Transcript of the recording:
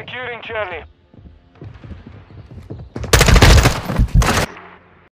Securing Charlie.